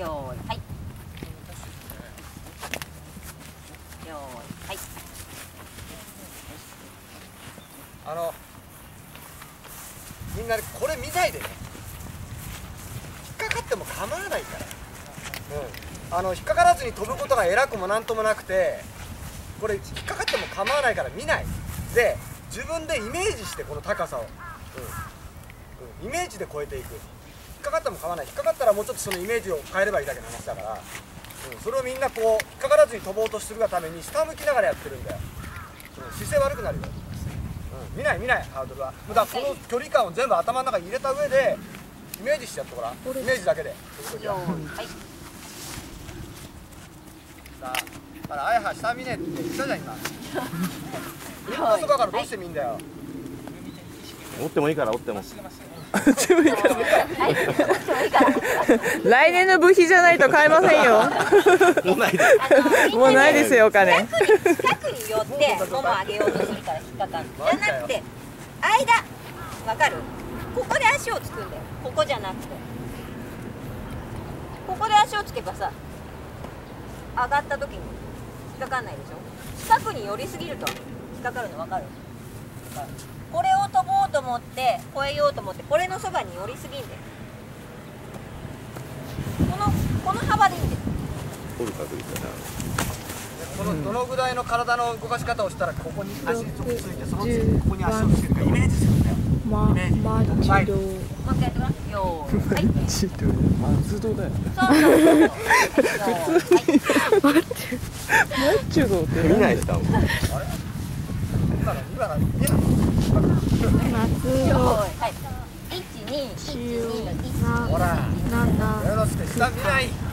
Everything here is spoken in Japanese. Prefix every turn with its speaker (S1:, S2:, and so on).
S1: よーいはい。よーいはい。
S2: あのみんなこれ見ないでね。引っかかっても構わないから。うん。あの引っかからずに飛ぶことが偉くもなんともなくてこれ引っかかっても構わないから見ない。で自分でイメージしてこの高さを、うん。うん、イメージで超えていく。っかかっても構わない。引っかかったらもうちょっとそのイメージを変えればいいだけの話だから、うん、それをみんなこう引っかからずに飛ぼうとするがために下向きながらやってるんだよ、うん、姿勢悪くなるよ、うん、見ない見ないハードルは。だからこの距離感を全部頭の中に入れた上でイメージしてやってごら。んイメージだけで。
S1: よーいはい。
S2: さあだからあやは下見ねえって言ったじゃん今。運動とかからどうしてみんだよ
S3: 折ってもいいから折っても。
S4: 来年の部費じゃないと買えませんよ。
S3: もうないで
S1: あの
S4: もうないですよお金。
S1: 近くに寄ってもも上げようとするから引っかかるじゃなくて間わかるここで足をつくんだよここじゃなくてここで足をつけばさ上がった時に引っかかんないでしょ近くに寄りすぎると引っかかるのわかるこれを飛ぼうと思って越えようと思ってこれのそばに寄りすぎんだよこのこの幅でいいんだよ
S3: 折る確率だな。
S2: このどのぐらいの体の動かし方をしたらここに足についてその次にここに足をつけるかイメージするんだよ。
S4: ま、マ
S2: はい
S4: ジド
S1: もう一回やってごらんよはい
S4: ジド
S3: 松戸だよ。
S1: そうそうそうはい。
S4: マッチュドって。
S3: 見ないで多分
S2: 今の今の見えない
S4: 松
S1: はい。一二一二の一
S2: ほら
S4: なんだ
S2: やらせて下見ない